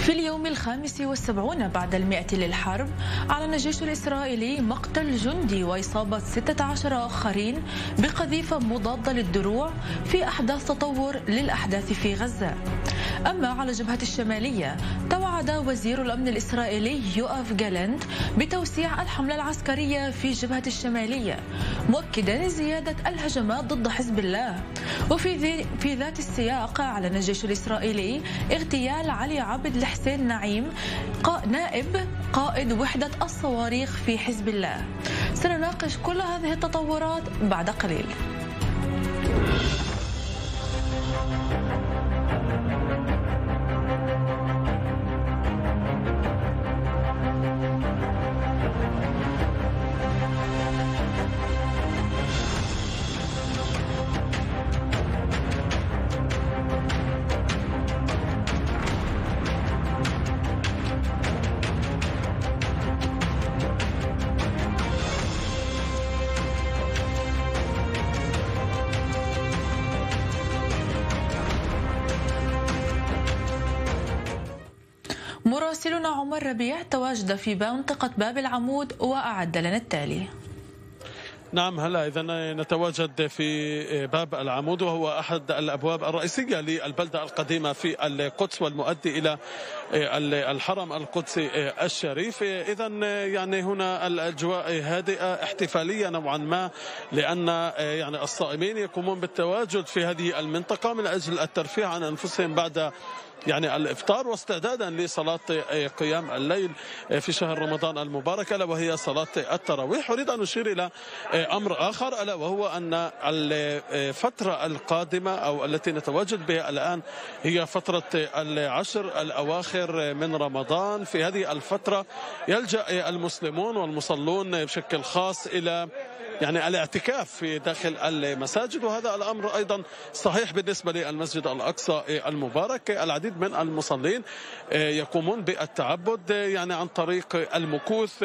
في اليوم الخامس والسبعون بعد المئة للحرب أعلن الجيش الإسرائيلي مقتل جندي وإصابة 16 آخرين بقذيفة مضادة للدروع في أحداث تطور للأحداث في غزة. أما على الجبهة الشمالية توعد وزير الأمن الإسرائيلي يوآف جالنت بتوسيع الحملة العسكرية في الجبهة الشمالية مؤكدا زيادة الهجمات ضد حزب الله. وفي في ذات السياق أعلن الجيش الإسرائيلي اغتيال علي عبد الحسين نعيم نائب قائد وحدة الصواريخ في حزب الله. سنناقش كل هذه التطورات بعد قليل. مراسلنا عمر ربيع تواجد في منطقة باب العمود وأعد لنا التالي. نعم هلا اذا نتواجد في باب العمود وهو أحد الأبواب الرئيسية للبلدة القديمة في القدس والمؤدي إلى الحرم القدسي الشريف. اذا يعني هنا الأجواء هادئة احتفالية نوعا ما لأن يعني الصائمين يقومون بالتواجد في هذه المنطقة من أجل الترفيه عن أنفسهم بعد يعني الإفطار واستعدادا لصلاة قيام الليل في شهر رمضان المبارك ألا وهي صلاة التراويح. أريد أن أشير إلى أمر آخر ألا وهو أن الفترة القادمة أو التي نتواجد بها الآن هي فترة العشر الأواخر. من رمضان في هذه الفترة يلجأ المسلمون والمصلون بشكل خاص إلى يعني الاعتكاف في داخل المساجد وهذا الأمر أيضا صحيح بالنسبة للمسجد الأقصى المبارك. العديد من المصلين يقومون بالتعبد يعني عن طريق المكوث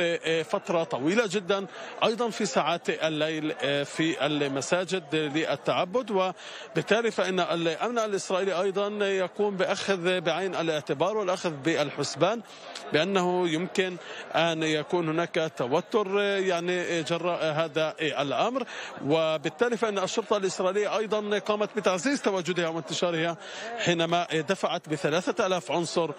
فترة طويلة جدا أيضا في ساعات الليل في المساجد للتعبد. وبالتالي فإن الأمن الإسرائيلي أيضا يقوم بأخذ بعين الاعتبار والأخذ بالحسبان بأنه يمكن أن يكون هناك توتر يعني جراء هذا الأمر. وبالتالي فإن الشرطة الإسرائيلية أيضا قامت بتعزيز تواجدها وانتشارها حينما دفعت بثلاثة ألاف عنصر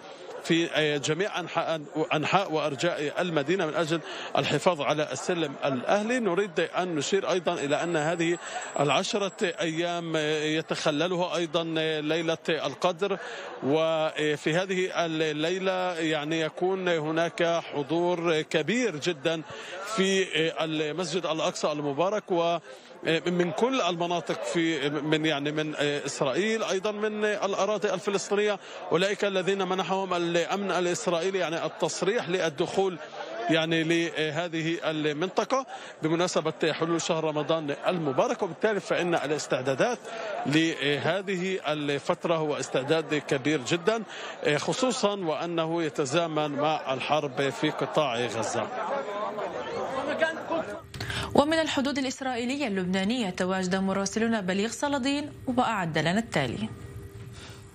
في جميع أنحاء, أنحاء وأرجاء المدينة من أجل الحفاظ على السلم الأهلي. نريد أن نشير أيضا إلى أن هذه العشرة أيام يتخللها أيضا ليلة القدر. وفي هذه الليلة يعني يكون هناك حضور كبير جدا في المسجد الأقصى المبارك. و من كل المناطق في من يعني من إسرائيل أيضا من الأراضي الفلسطينية. أولئك الذين منحهم الأمن الإسرائيلي يعني التصريح للدخول يعني لهذه المنطقة. بمناسبة حلول شهر رمضان المبارك وبالتالي فإن الاستعدادات لهذه الفترة هو استعداد كبير جدا خصوصا وأنه يتزامن مع الحرب في قطاع غزة. ومن الحدود الإسرائيلية اللبنانية تواجد مراسلنا بليغ صلادين وأعد لنا التالي.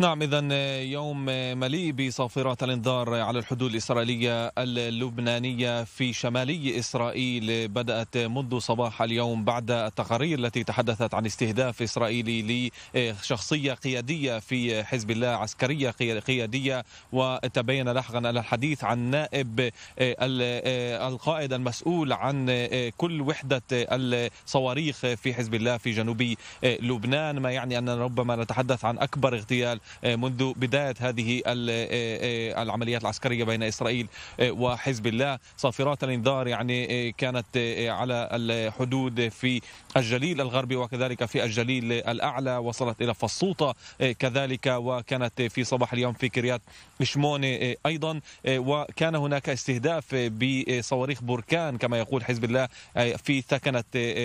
نعم إذا يوم مليء بصافرات الإنذار على الحدود الإسرائيلية اللبنانية في شمالي إسرائيل. بدأت منذ صباح اليوم بعد التقارير التي تحدثت عن استهداف إسرائيلي لشخصية قيادية في حزب الله عسكرية قيادية. وتبين لاحقا الحديث عن نائب القائد المسؤول عن كل وحدة الصواريخ في حزب الله في جنوب لبنان. ما يعني أن ربما نتحدث عن أكبر اغتيال منذ بداية هذه العمليات العسكرية بين إسرائيل وحزب الله. صافرات الإنذار يعني كانت على الحدود في الجليل الغربي وكذلك في الجليل الأعلى. وصلت إلى فصوطة كذلك وكانت في صباح اليوم في كريات شمون أيضا. وكان هناك استهداف بصواريخ بركان كما يقول حزب الله في ثكنة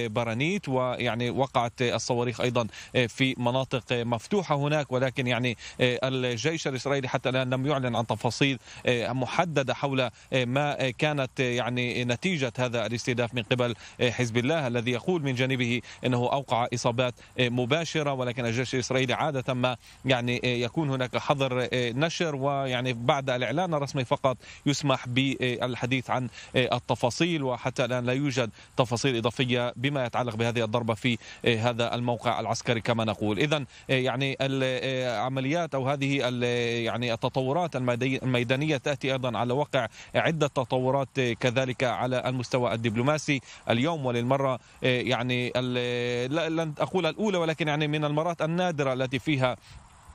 برانيت. ويعني وقعت الصواريخ أيضا في مناطق مفتوحة هناك. ولكن يعني يعني الجيش الإسرائيلي حتى الآن لم يعلن عن تفاصيل محددة حول ما كانت يعني نتيجة هذا الاستهداف من قبل حزب الله الذي يقول من جانبه إنه أوقع إصابات مباشرة ولكن الجيش الإسرائيلي عادة ما يعني يكون هناك حظر نشر ويعني بعد الإعلان الرسمي فقط يسمح بالحديث عن التفاصيل وحتى الآن لا يوجد تفاصيل إضافية بما يتعلق بهذه الضربة في هذا الموقع العسكري كما نقول. اذا يعني العمليات أو هذه يعني التطورات الميدانية تأتي أيضا على وقع عدة تطورات كذلك على المستوى الدبلوماسي. اليوم وللمرة يعني لن أقول الأولى ولكن يعني من المرات النادرة التي فيها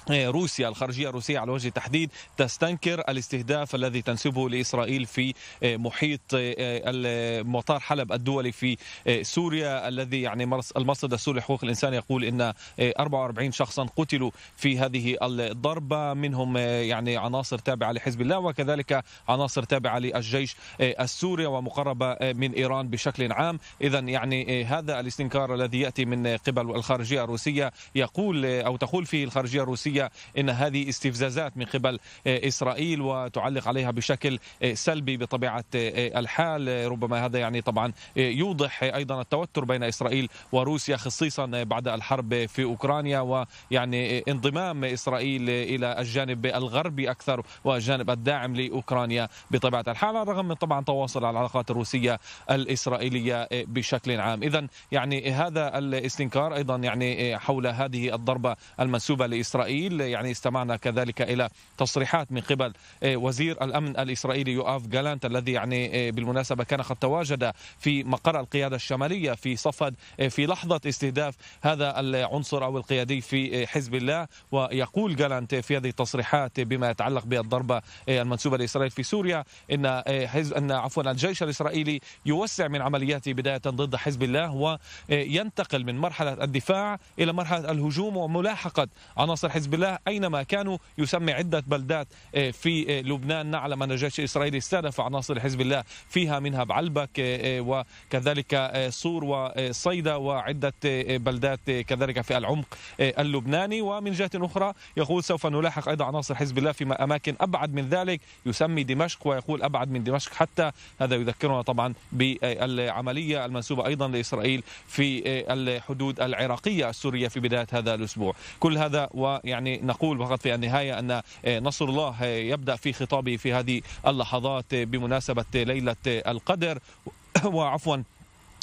روسيا الخارجية الروسية على وجه التحديد تستنكر الاستهداف الذي تنسبه لإسرائيل في إيه، محيط إيه، مطار حلب الدولي في سوريا الذي يعني المرصد السوري لحقوق الإنسان يقول إن 44 شخصا قتلوا في هذه الضربة منهم يعني عناصر تابعة لحزب الله وكذلك عناصر تابعة للجيش السوري ومقربة من إيران بشكل عام. اذا يعني هذا الاستنكار الذي يأتي من قبل الخارجية الروسية يقول أو تقول فيه الخارجية الروسية الروسية إن هذه استفزازات من قبل آه، إسرائيل وتعلق عليها بشكل آه، سلبي بطبيعة آه، الحال. ربما هذا يعني طبعا يوضح أيضا التوتر بين إسرائيل وروسيا خصيصا بعد الحرب في أوكرانيا ويعني انضمام إسرائيل إلى الجانب الغربي أكثر والجانب الداعم لأوكرانيا بطبيعة الحال. على الرغم من طبعا تواصل العلاقات الروسية الإسرائيلية بشكل عام. إذا يعني هذا الاستنكار أيضا يعني حول هذه الضربة المنسوبة لإسرائيل. إسرائيل يعني استمعنا كذلك إلى تصريحات من قبل آه، وزير الأمن الإسرائيلي يؤاف جالانت الذي يعني آه، بالمناسبة كان قد تواجد في مقر القيادة الشمالية في صفد آه، في لحظة استهداف هذا العنصر أو القيادي في حزب الله. ويقول جالانت في هذه التصريحات بما يتعلق بالضربة المنسوبة لإسرائيل في سوريا إن حزب أن عفوا الجيش الإسرائيلي يوسع من عملياته بداية ضد حزب الله وينتقل من مرحلة الدفاع إلى مرحلة الهجوم وملاحقة عناصر حزب حزب الله أينما كانوا يسمي عدة بلدات آه، في آه، لبنان نعلم أن الجيش الإسرائيلي استهدف عناصر حزب الله فيها منها بعلبك آه، وكذلك صور وصيدا وعدة بلدات كذلك في العمق اللبناني. ومن جهة أخرى يقول سوف نلاحق أيضا عناصر حزب الله في أماكن أبعد من ذلك يسمي دمشق ويقول أبعد من دمشق حتى هذا يذكرنا طبعا بالعملية المنسوبة أيضا لإسرائيل في الحدود العراقية السورية في بداية هذا الأسبوع. كل هذا و يعني نقول فقط في النهاية أن آه، نصر الله آه، يبدأ في خطابه في هذه اللحظات بمناسبة ليلة القدر وعفوا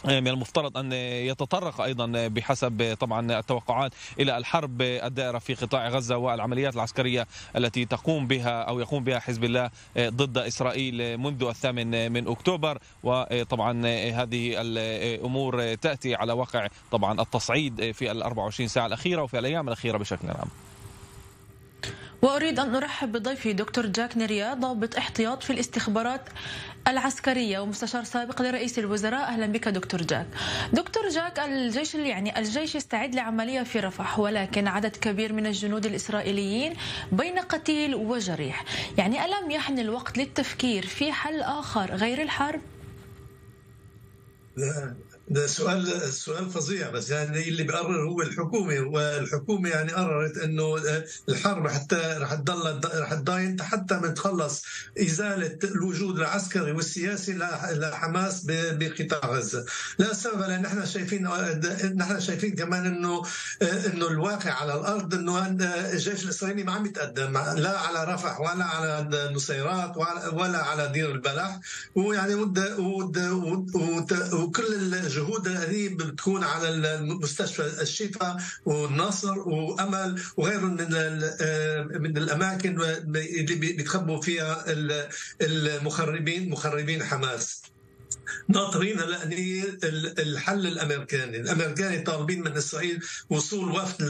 آه، من المفترض أن يتطرق أيضا بحسب طبعا التوقعات إلى الحرب الدائرة في قطاع غزة والعمليات العسكرية التي تقوم بها أو يقوم بها حزب الله ضد إسرائيل منذ الثامن من أكتوبر وطبعا هذه الأمور تأتي على واقع طبعا التصعيد في ال 24 ساعة الأخيرة وفي الأيام الأخيرة بشكل عام. وأريد أن أرحب بضيفي دكتور جاك نيريا ضابط احتياط في الاستخبارات العسكرية ومستشار سابق لرئيس الوزراء. أهلا بك دكتور جاك. دكتور جاك الجيش يعني الجيش يستعد لعملية في رفح ولكن عدد كبير من الجنود الإسرائيليين بين قتيل وجريح. يعني ألم يحن الوقت للتفكير في حل آخر غير الحرب؟ ده سؤال سؤال فظيع بس يعني اللي بيقرر هو الحكومة والحكومة يعني قررت إنه الحرب حتى رح تضل رح تضاين حتى ما تخلص إزالة الوجود العسكري والسياسي لحماس بقطاع غزة. لا سبب لأن نحن شايفين نحن شايفين كمان إنه إنه الواقع على الأرض إنه الجيش الإسرائيلي ما عم يتقدم لا على رفح ولا على نصيرات ولا على دير البلح. ويعني وكل الجهود هذه بتكون على المستشفى الشفاء والنصر وأمل وغيرهم من من الأماكن اللي بيتخبوا فيها المخربين مخربين حماس. ناطرين هلا الحل الأمريكاني، الأمريكاني طالبين من إسرائيل وصول وفد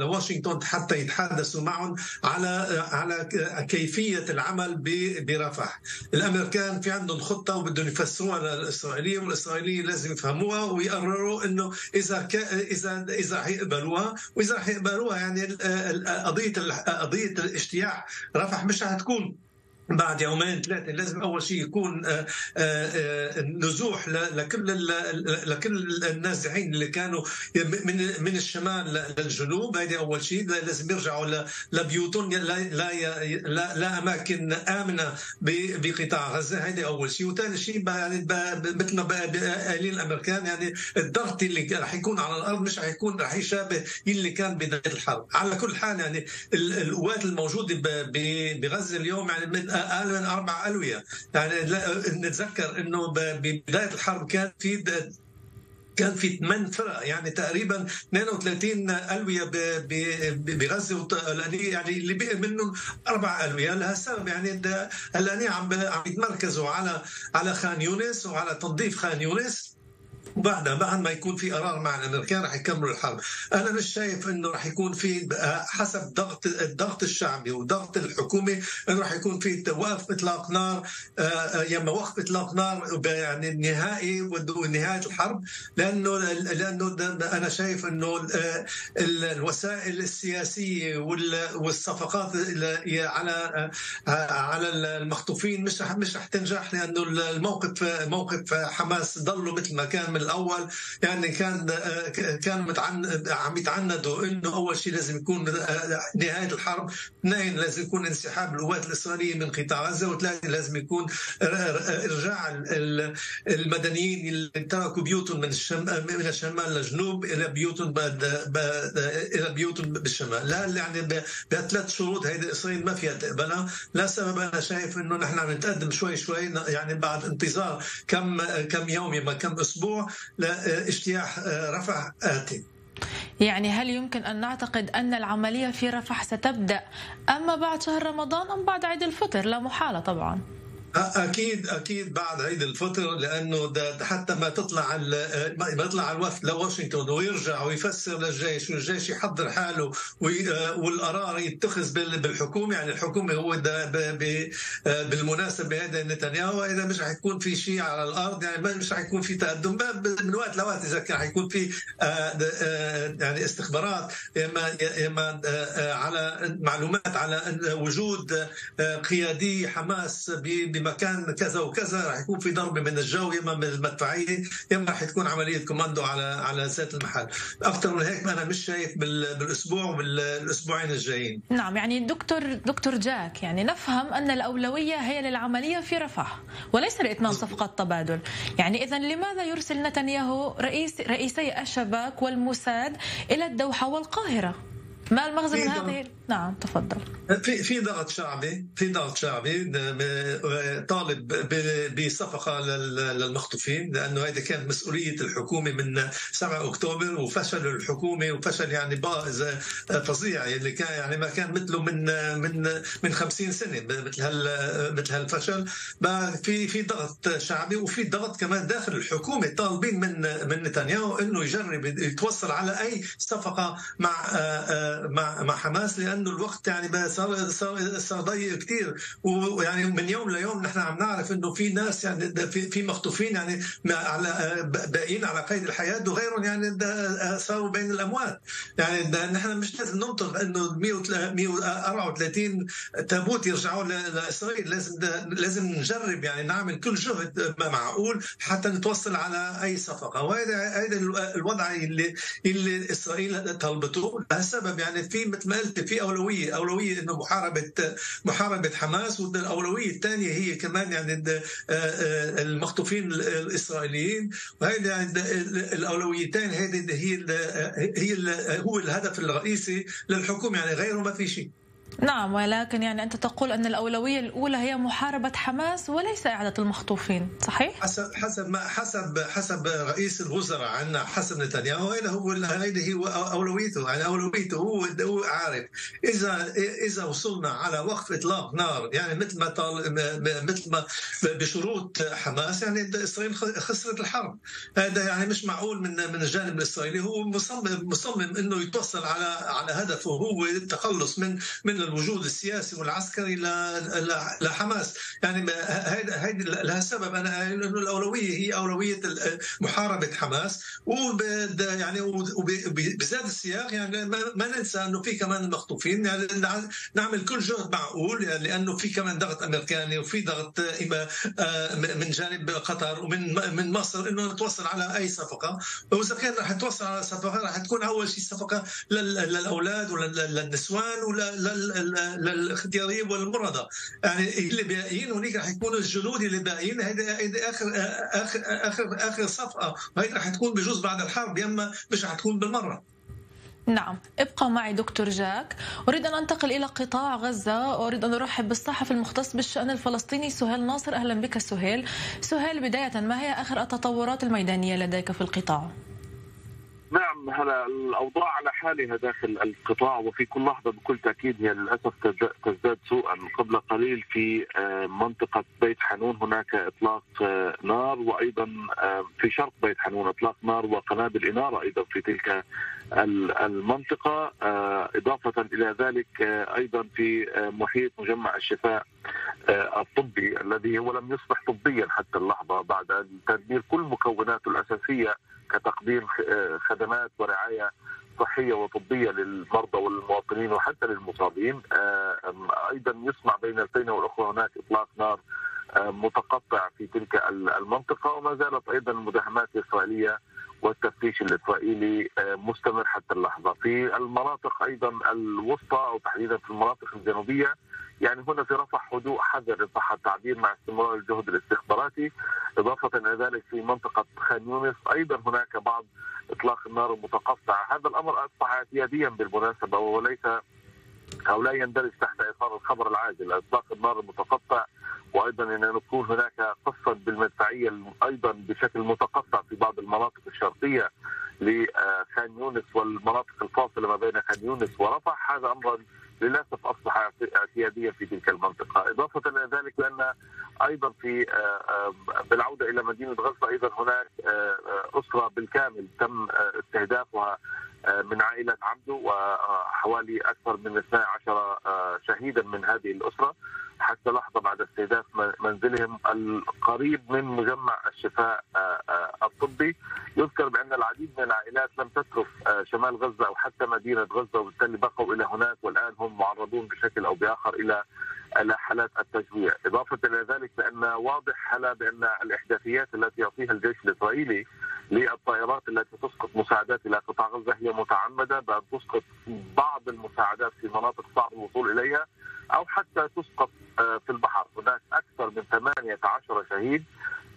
لواشنطن حتى يتحدثوا معهم على على كيفية العمل برفح، الأمريكان في عندهم خطة وبدهم يفسروها للاسرائيليين والإسرائيليين لازم يفهموها ويقرروا إنه إذا اذا إذا حيقبلوها وإذا حيقبلوها يعني قضية قضية الاجتياح رفح مش رح تكون. بعد يومين ثلاثة لازم أول شيء يكون آه، آه، نزوح لكل لكل النازحين اللي كانوا من من الشمال للجنوب. هذه أول شيء. لازم يرجعوا لبيوتهم. لا لا لا أماكن آمنة بقطاع غزة. هذه أول شيء. وثاني شيء يعني مثل ما قايلين الأمريكان يعني الضغط اللي راح يكون على الأرض مش راح يكون راح يشابه اللي كان بدايه الحرب. على كل حال يعني القوات الموجودة بغزة اليوم يعني من أقل من أربع الويه يعني نتذكر إنه ببدايه الحرب كان في كان في ثمان فرق. يعني تقريبا 32 الويه بغزة يعني اللي بقي منهم أربع الويه لهسه يعني عم عم يتمركزوا على على خان يونس وعلى تنظيف خان يونس. وبعدها بعد ما يكون في قرار مع الأمريكان رح يكملوا الحرب. أنا مش شايف إنه رح يكون في حسب ضغط الضغط الشعبي وضغط الحكومة إنه رح يكون في وقف إطلاق نار آه، آه، يما وقف إطلاق نار يعني نهائي ونهايه الحرب. لأنه لأنه أنا شايف إنه آه، الوسائل السياسية والصفقات على على المخطوفين مش مش رح تنجح لأنه الموقف موقف حماس ضله مثل ما كان من الأول يعني كان كان متعند عم يتعندوا إنه أول شيء لازم يكون نهاية الحرب، اثنين لازم يكون انسحاب القوات الإسرائيلية من قطاع غزة، وثلاثة لازم يكون إرجاع المدنيين اللي تركوا بيوتهم من الشمال من الشمال للجنوب إلى بيوتهم إلى بيوتهم بالشمال، لا يعني بثلاث شروط هيدي اسرائيل ما فيها تقبلها، لا سبب أنا شايف إنه نحن عم نتقدم شوي شوي يعني بعد انتظار كم كم يوم كم أسبوع لاجتياح آه، رفح آتي. يعني هل يمكن أن نعتقد أن العملية في رفح ستبدأ أما بعد شهر رمضان أم بعد عيد الفطر؟ لا محالة طبعا. أكيد أكيد بعد عيد الفطر لأنه ده حتى ما تطلع ما يطلع الوفد لواشنطن ويرجع ويفسر للجيش والجيش يحضر حاله والقرار يتخذ بالحكومة. يعني الحكومة هو ده بالمناسبة هذا نتنياهو إذا مش رح يكون في شيء على الأرض يعني مش رح يكون في تقدم. من وقت لوقت إذا كان حيكون في آه، آه، يعني استخبارات اما إما آه، على معلومات على وجود قيادي حماس بمكان كذا وكذا راح يكون في ضربه من الجو يا إما من المدفعية يا إما راح تكون عملية كوماندو على على ذات المحل. أكثر من هيك أنا مش شايف بالأسبوع وبالاسبوعين الجايين. نعم يعني دكتور دكتور جاك يعني نفهم أن الأولوية هي للعملية في رفح وليس لإتمام صفقات تبادل. يعني اذا لماذا يرسل نتنياهو رئيس رئيسي الشباك والموساد إلى الدوحة والقاهرة؟ ما المغزى من هذه؟ نعم تفضل. في في ضغط شعبي في ضغط شعبي طالب بصفقة للمخطوفين لأنه هذه كانت مسؤولية الحكومة من 7 أكتوبر وفشل الحكومة وفشل يعني بائز فظيع اللي كان يعني ما كان مثله من من من 50 سنة مثل هال مثل هالفشل. في في ضغط شعبي وفي ضغط كمان داخل الحكومة طالبين من من نتنياهو إنه يجرب يتوصل على أي صفقة مع مع مع حماس لأنه الوقت يعني صار صار صار ضيق كثير ويعني من يوم ليوم نحن عم نعرف إنه في ناس يعني في في مخطوفين يعني على باقيين على قيد الحياة وغيرهم يعني صاروا بين الأموات. يعني نحن مش لازم ننطر إنه 134 تابوت يرجعوا لإسرائيل. لازم لازم نجرب يعني نعمل كل جهد معقول حتى نتوصل على أي صفقة. وهذا هذا الوضع اللي اللي إسرائيل طلبته. لهالسبب يعني في مثل ما قلت في أولوية أولوية إنه محاربة محاربة حماس والاولويه الثانية هي كمان يعني آه، آه، المخطوفين الإسرائيليين. وهذه يعني الأولويتين هذه هي هي هو الهدف الرئيسي للحكومة. يعني غيره ما في شيء. نعم ولكن يعني أنت تقول أن الأولوية الأولى هي محاربة حماس وليس إعادة المخطوفين صحيح؟ حسب حسب ما حسب حسب رئيس الوزراء عندنا حسب نتنياهو هذا هو هذه هي أولويته يعني أولويته هو هو عارف. إذا إذا وصلنا على وقف إطلاق نار يعني مثل ما طال مثل ما بشروط حماس يعني إسرائيل خسرت الحرب. هذا يعني مش معقول من من الجانب الإسرائيلي. هو مصمم مصمم إنه يتوصل على على هدفه هو التخلص من من الوجود السياسي والعسكري لحماس. يعني هيدي لها سبب. أنا إنه الأولوية هي أولوية محاربة حماس. يعني وبزاد السياق يعني ما ننسى إنه في كمان المخطوفين يعني نعمل كل جهد معقول. يعني لأنه في كمان ضغط أمريكاني وفي ضغط آه، من جانب قطر ومن من مصر إنه نتوصل على أي صفقة. وإذا كان رح توصل على صفقة رح تكون أول شيء صفقة للأولاد وللنسوان وللاختياريين والمرضى يعني اللي باقيين هناك رح يكونوا الجنود اللي باقيين هيدي آخر آخر آخر آخر صفقة. وهي رح تكون بجوز بعد الحرب يما مش رح تكون بالمرة. نعم. ابقى معي دكتور جاك. أريد أن أنتقل إلى قطاع غزة. وأريد أن أرحب بالصحفي المختص بالشأن الفلسطيني سهيل ناصر. أهلا بك سهيل. سهيل بداية ما هي آخر التطورات الميدانية لديك في القطاع؟ نعم هلا الأوضاع على حالها داخل القطاع وفي كل لحظة بكل تأكيد هي للأسف تزداد سوءا. قبل قليل في آه، منطقة بيت حنون هناك إطلاق آه، نار وأيضا آه، في شرق بيت حنون إطلاق نار وقنابل إنارة أيضا في تلك المنطقة. إضافة إلى ذلك أيضا في محيط مجمع الشفاء الطبي الذي هو لم يصبح طبيا حتى اللحظة بعد تدمير كل مكوناته الأساسية كتقديم خدمات ورعاية صحية وطبية للمرضى والمواطنين وحتى للمصابين. آه، أيضا يسمع بين الفين والاخرى هناك إطلاق نار آه، متقطع في تلك المنطقة. وما زالت أيضا المداهمات الإسرائيلية والتفتيش الإسرائيلي آه، مستمر حتى اللحظة. في المناطق أيضا الوسطى أو تحديدا في المناطق الجنوبية يعني هنا في رفح هدوء حذر ان صح التعبير مع استمرار الجهد الاستخباراتي إضافة إلى ذلك في منطقة خان يونس أيضا هناك بعض إطلاق النار المتقطع. هذا الأمر أصبح اعتياديا بالمناسبة وليس أو لا يندرج تحت إطار الخبر العاجل. إطلاق النار المتقطع وأيضا إن يكون هناك قصه بالمدفعية أيضا بشكل متقطع في بعض المناطق الشرقية لخان يونس والمناطق الفاصلة ما بين خان يونس ورفح هذا أمر للأسف أصبح اعتياديا في تلك المنطقة، إضافة إلى ذلك بأن أيضا في آه، آه، بالعودة إلى مدينة غزة أيضا هناك آه، أسرة بالكامل تم استهدافها من عائلة عبده وحوالي أكثر من 12 شهيدا من هذه الأسرة. حتى لحظة بعد استهداف منزلهم القريب من مجمع الشفاء الطبي. يذكر بأن العديد من العائلات لم تترك شمال غزة أو حتى مدينة غزة وبالتالي بقوا إلى هناك والآن هم معرضون بشكل أو بآخر إلى إلى حالات التجويع، إضافة إلى ذلك بأن واضح هلا بأن الإحداثيات التي يعطيها الجيش الإسرائيلي للطائرات التي تسقط مساعدات إلى قطاع غزة. هي متعمدة بأن تسقط بعض المساعدات في مناطق صعب الوصول إليها أو حتى تسقط آه، في البحر، هناك أكثر من 18 شهيد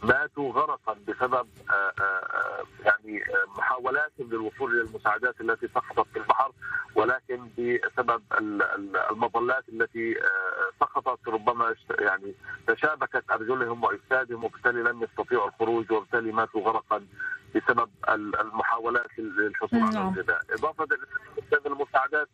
ماتوا غرقا بسبب آه، آه، يعني محاولاتهم للوصول إلى المساعدات التي سقطت في البحر ولكن بسبب المظلات التي سقطت ربما يعني تشابكت أرجلهم واجسادهم وبالتالي لم يستطيعوا الخروج وبالتالي ماتوا غرقا بسبب المحاولات للحصول على نعم. الغذاء، إضافة إلى المساعدات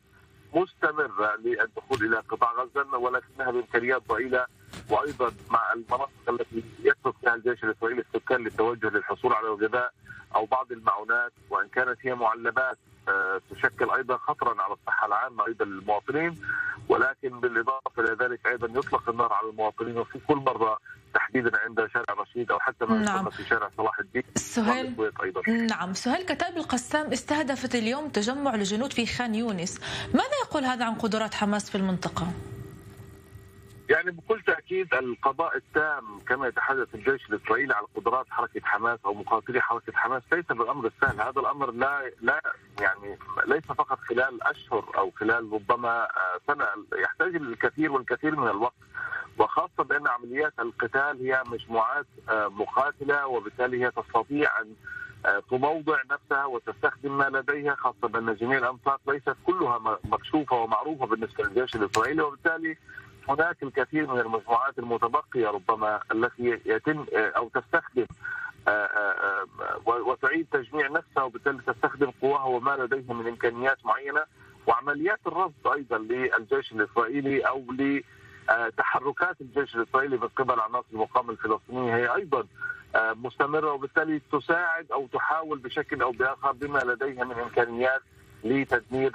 مستمرة للدخول إلى قطاع غزة ولكنها بامكانيات ضئيلة وأيضا مع المناطق التي يترك فيها الجيش الإسرائيلي السكان للتوجه للحصول على الغذاء أو بعض المعونات وإن كانت هي معلبات تشكل أيضا خطرا على الصحة العامة أيضا للمواطنين ولكن بالإضافة إلى ذلك أيضا يطلق النار على المواطنين وفي كل مرة تحديدا عند شارع رشيد أو حتى ما نعم. في شارع صلاح الدين سهيل أيضا. نعم سهيل كتاب القسام استهدفت اليوم تجمع الجنود في خان يونس ماذا يقول هذا عن قدرات حماس في المنطقة؟ يعني بكل تأكيد القضاء التام كما يتحدث الجيش الإسرائيلي على قدرات حركة حماس أو مقاتلي حركة حماس ليس بالأمر السهل، هذا الأمر لا لا يعني ليس فقط خلال أشهر أو خلال ربما آه، سنة. يحتاج الكثير والكثير من الوقت وخاصة بأن عمليات القتال هي مجموعات آه، مقاتلة وبالتالي هي تستطيع أن آه، تموضع نفسها وتستخدم ما لديها خاصة بأن جميع الانفاق ليست كلها مكشوفة ومعروفة بالنسبة للجيش الإسرائيلي وبالتالي هناك الكثير من المجموعات المتبقية ربما التي يتم أو تستخدم آه، آه، آه، وتعيد تجميع نفسها وبالتالي تستخدم قواها وما لديها من إمكانيات معينة وعمليات الرصد أيضا للجيش الإسرائيلي أو لتحركات الجيش الإسرائيلي من قبل عناصر المقاومة الفلسطينية. هي أيضا مستمرة وبالتالي تساعد أو تحاول بشكل أو بآخر بما لديها من إمكانيات لتدمير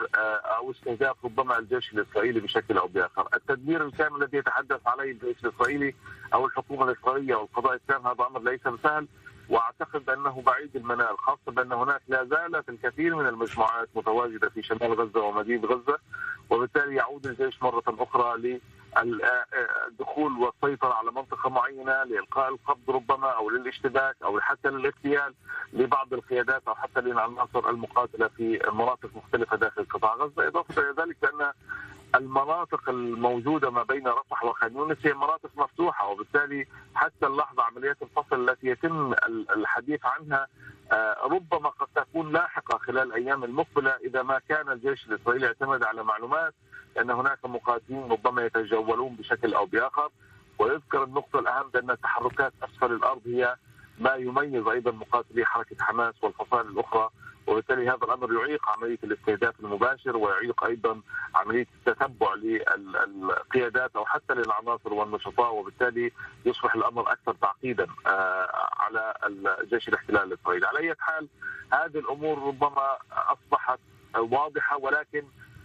أو استهداف ربما الجيش الإسرائيلي بشكل أو بآخر، التدمير الكامل الذي يتحدث عليه الجيش الإسرائيلي أو الحكومة الإسرائيلية والقضاء التام هذا أمر ليس بسهل وأعتقد أنه بعيد المنال خاصة بأن هناك لا زالت الكثير من المجموعات متواجدة في شمال غزة ومدينة غزة وبالتالي يعود الجيش مرة أخرى للدخول والسيطرة على منطقة معينة لإلقاء القبض ربما أو للاشتباك أو حتى للاغتيال لبعض القيادات أو حتى للعناصر المقاتلة في مناطق مختلفة داخل قطاع غزة. إضافة إلى ذلك بأن المناطق الموجودة ما بين رفح وخان يونس هي مناطق مفتوحة وبالتالي حتى اللحظة عمليات الفصل التي يتم الحديث عنها آه، ربما قد تكون لاحقة خلال الأيام المقبلة إذا ما كان الجيش الإسرائيلي اعتمد على معلومات أن هناك مقاتلين ربما يتجولون بشكل أو بآخر. ويذكر النقطة الأهم بأن تحركات أسفل الأرض هي ما يميز أيضا مقاتلي حركة حماس والفصائل الأخرى وبالتالي هذا الأمر يعيق عملية الاستهداف المباشر ويعيق أيضا عملية التتبع للقيادات أو حتى للعناصر والنشطاء وبالتالي يصبح الأمر أكثر تعقيدا آه، على الجيش الاحتلال الإسرائيلي، على أي حال هذه الأمور ربما أصبحت واضحة ولكن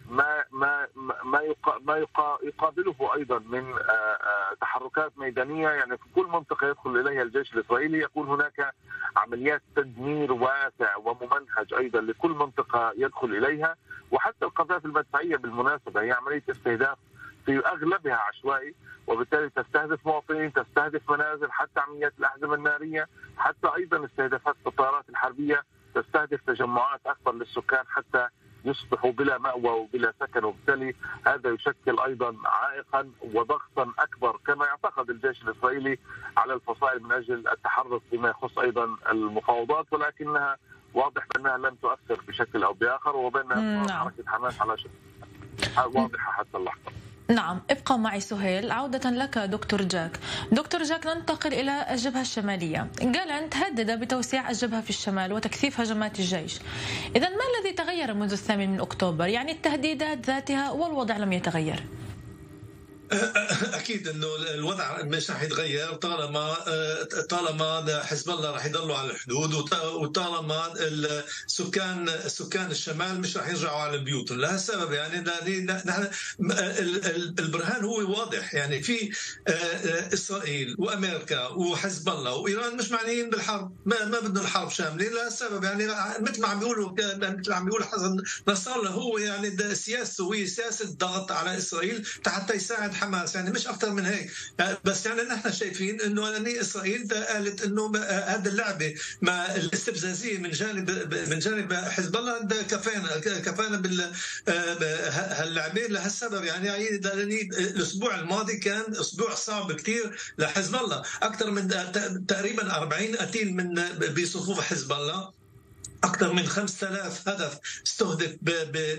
ما ما ما ما يقابله أيضا من آه، آه، تحركات ميدانية. يعني في كل منطقة يدخل إليها الجيش الإسرائيلي يكون هناك عمليات تدمير واسع وممنهج أيضا لكل منطقة يدخل إليها. وحتى القذائف المدفعية بالمناسبة هي عملية استهداف في أغلبها عشوائي وبالتالي تستهدف مواطنين تستهدف منازل حتى عمليات الأحزمة النارية حتى أيضا استهدافات الطائرات الحربية تستهدف تجمعات أكبر للسكان حتى يصبحوا بلا مأوى وبلا سكن وبالتالي هذا يشكل أيضا عائقا وضغطا أكبر كما يعتقد الجيش الإسرائيلي على الفصائل من أجل التحرك بما يخص أيضا المفاوضات ولكنها واضح بأنها لم تؤثر بشكل أو بآخر وبأن نعم. حركة حماس على شكل واضحة حتى اللحظة نعم ابقى معي سهيل. عودة لك دكتور جاك. دكتور جاك ننتقل إلى الجبهة الشمالية. جالنت هدد بتوسيع الجبهة في الشمال وتكثيف هجمات الجيش. إذا ما الذي تغير منذ الثامن من أكتوبر؟ يعني التهديدات ذاتها والوضع لم يتغير. أكيد إنه الوضع مش رح يتغير طالما طالما حزب الله رح يضلوا على الحدود وطالما السكان سكان الشمال مش رح يرجعوا على بيوتهم. لهالسبب يعني نحن البرهان هو واضح. يعني في إسرائيل وأمريكا وحزب الله وإيران مش معنيين بالحرب ما ما بدهم الحرب شامله لهالسبب يعني مثل ما عم بيقولوا مثل ما عم بيقول حسن نصر الله هو يعني سياسته هي سياسة ضغط على إسرائيل حتى يساعد حماس يعني مش أكثر من هيك. بس يعني نحن شايفين إنه يعني إسرائيل قالت إنه هذه اللعبة ما الاستفزازية من جانب من جانب حزب الله كفانا كفانا بال هاللعبة. لهالسبب يعني, يعني الأسبوع الماضي كان أسبوع صعب كثير لحزب الله. أكثر من تقريبا 40 قتيل من بصفوف حزب الله. أكثر من 5000 هدف استهدف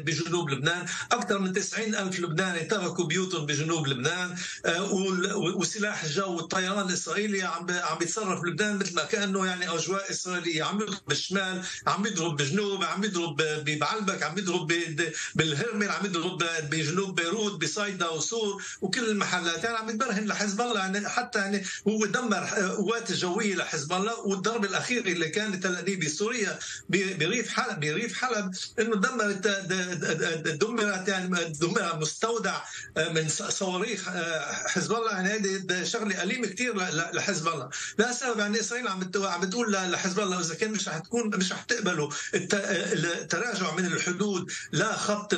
بجنوب لبنان. أكثر من 90 ألف لبناني تركوا بيوتهم بجنوب لبنان. آه، وسلاح الجو والطيران الإسرائيلي عم عم بيتصرف بلبنان مثل ما كأنه يعني أجواء إسرائيلية. عم يضرب بالشمال عم يضرب بجنوب عم يضرب بعلبك عم يضرب بالهرمل عم يضرب بجنوب بيروت بصيدا وسور وكل المحلات. يعني عم يبرهن لحزب الله. يعني حتى يعني هو دمر قوات الجوية لحزب الله والضرب الأخير اللي كان تل أبيب بسوريا. بريف حلب بريف حلب إنه دمرت دمرت يعني دمر مستودع آه، من صواريخ آه، حزب الله. يعني هذه شغلة أليمة كثير لحزب الله. لا سبب يعني إسرائيل عم عم بتقول لحزب الله إذا كان مش رح تكون مش رح تقبلوا التراجع من الحدود لا خط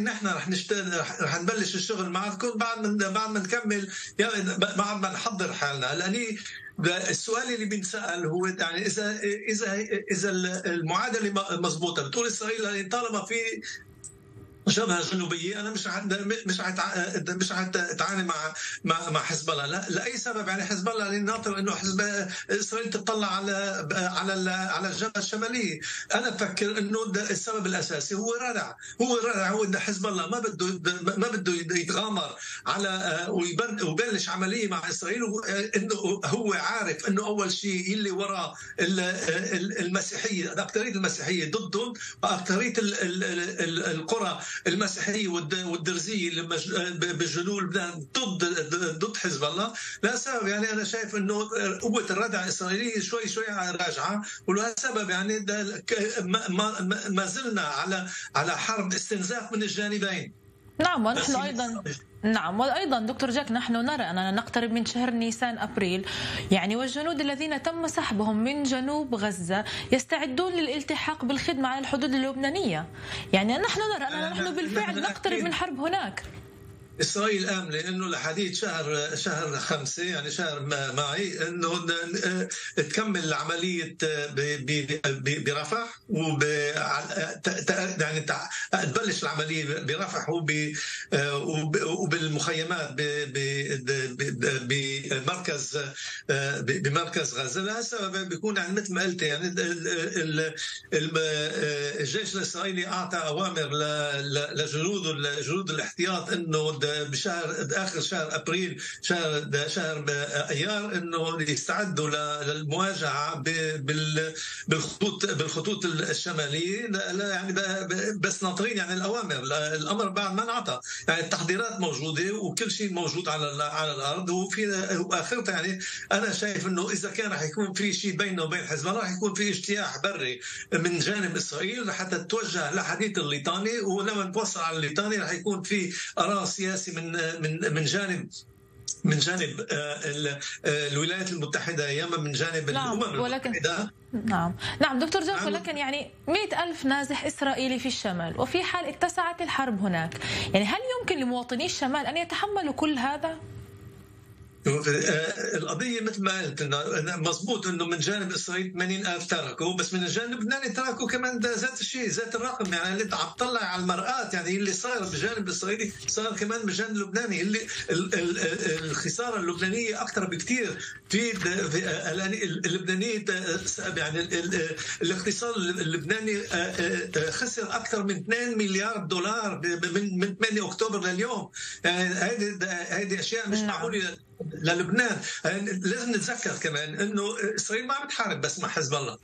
نحن رح نشتغل رح نبلش الشغل معكم بعد ما بعد ما نكمل. يعني بعد ما نحضر حالنا. لأني السؤال اللي بينسال هو يعني اذا اذا إذا المعادلة مضبوطة. بتقول إسرائيل يعني طالما في جبهه جنوبيه أنا مش مش مش تعاني مع مع مع حزب الله. لا لأي سبب؟ يعني حزب الله ناطر إنه حزب إسرائيل تطلع على على على الجبهة الشمالية. أنا بفكر إنه السبب الأساسي هو ردع هو ردع هو إن حزب الله ما بده ما بده يتغامر على ويبلش عملية مع إسرائيل. إنه هو عارف إنه أول شيء اللي وراء المسيحية اكثريه المسيحية ضدهم واكثريه القرى المسيحية والدرزية بجنوب لبنان ضد ضد حزب الله. لا سبب يعني أنا شايف إنه قوة الردع الإسرائيلية شوي شوي راجعة ولهالسبب يعني ما, ما زلنا على على حرب استنزاف من الجانبين. نعم ونحن أيضا نعم وأيضا دكتور جاك نحن نرى أننا نقترب من شهر نيسان أبريل. يعني والجنود الذين تم سحبهم من جنوب غزة يستعدون للالتحاق بالخدمة على الحدود اللبنانية. يعني نحن نرى أننا نحن بالفعل نقترب من حرب هناك. إسرائيل امنه انه لحديث شهر شهر خمسة يعني شهر معي إنه تكمل عمليه برفح وب يعني تبلش العملية برفح وبالمخيمات بمركز بمركز غزة. لهالسبب بيكون يعني مثل ما قلت يعني الجيش الإسرائيلي أعطى أوامر لجنود جنود الاحتياط إنه بشهر آخر شهر أبريل شهر شهر أيار إنه يستعدوا للمواجهة بالخطوط بالخطوط الشمالية. يعني بس ناطرين يعني الأوامر الأمر بعد ما انعطى. يعني التحضيرات موجودة وكل شيء موجود على على الأرض. وفي واخرتها يعني أنا شايف إنه إذا كان رح يكون في شيء بينه وبين حزب الله رح يكون في اجتياح بري من جانب إسرائيل لحتى تتوجه لحديث الليطاني. ولما توصل على الليطاني رح يكون في اراء سياسي من من من جانب من جانب آه، آه، الولايات المتحدة ياما من جانب نعم الأمم ولكن المتحدة نعم نعم دكتور جاك نعم. ولكن يعني مئة ألف نازح إسرائيلي في الشمال وفي حال اتسعت الحرب هناك يعني هل يمكن لمواطني الشمال أن يتحملوا كل هذا؟ آه، القضية مثل ما قلت مضبوط إنه من جانب إسرائيل 80000 تركوا بس من الجانب اللبناني تركوا كمان ذات الشيء ذات الرقم. يعني اللي عم تطلع على المرآة يعني اللي صار بالجانب الاسرائيلي صار كمان بالجانب اللبناني اللي الخسارة اللبنانية أكثر بكثير في اللبنانية يعني الاقتصاد اللبناني آه، آه، خسر أكثر من 2 مليار دولار من 8 أكتوبر لليوم. يعني هذه هذه أشياء مش نعم. معقولة للبنان. لازم نتذكر كمان إنه إسرائيل ما عم تحارب بس مع حزب الله.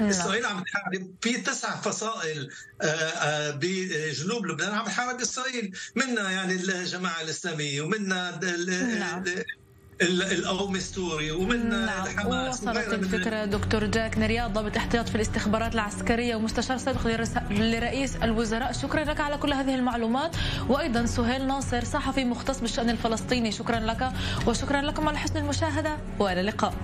إسرائيل عم تحارب في تسع فصائل آه، آه، بجنوب لبنان. عم تحارب إسرائيل. منها يعني الجماعة الإسلامية ومنها القوم السوري ومن نعم. الحماس وصلت الفكرة دكتور جاك نرياض ضابط احتياط في الاستخبارات العسكرية ومستشار سابق لرئيس الوزراء. شكرا لك على كل هذه المعلومات. وأيضا سهيل ناصر صحفي مختص بالشأن الفلسطيني شكرا لك. وشكرا لكم على حسن المشاهدة وإلى اللقاء.